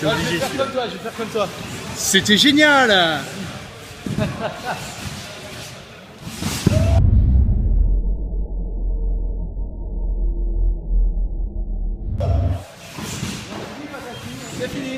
je vais faire comme toi, je vais faire comme toi. C'était génial C'est fini.